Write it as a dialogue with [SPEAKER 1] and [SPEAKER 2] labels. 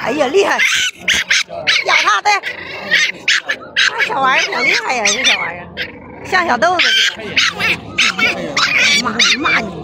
[SPEAKER 1] 哎呀，厉害！咬它的，那小玩意儿挺厉害呀，这小玩意儿像小豆子似的。骂你骂你！